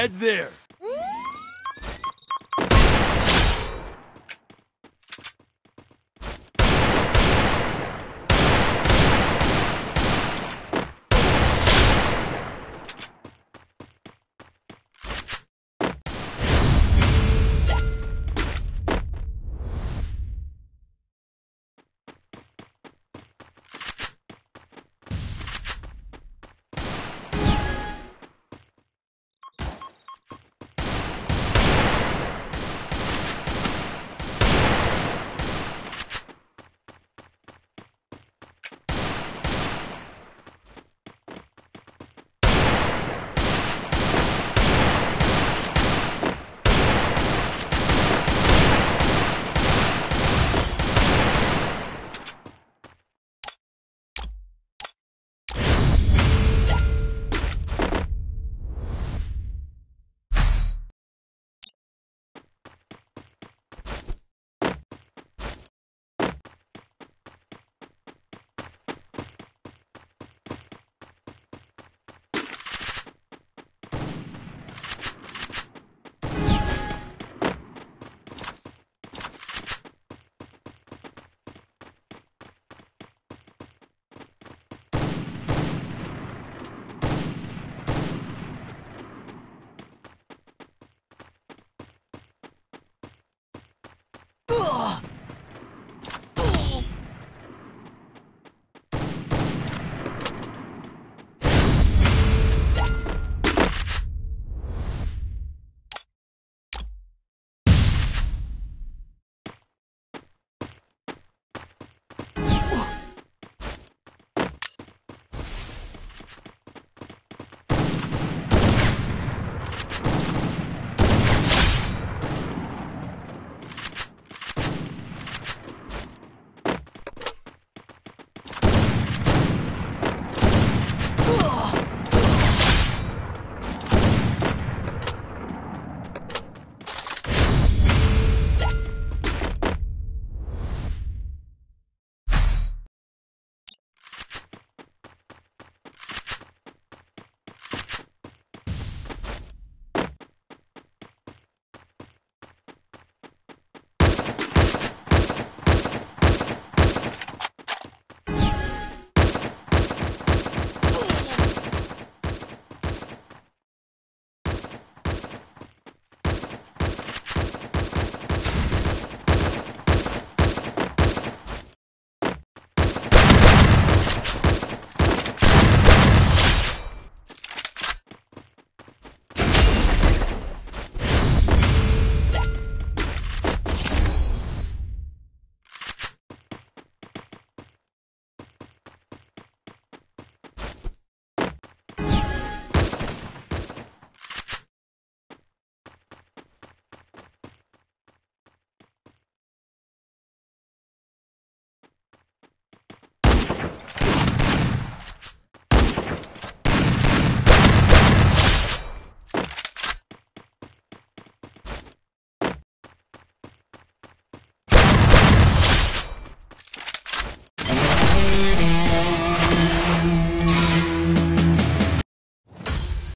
Head there.